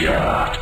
Headshot.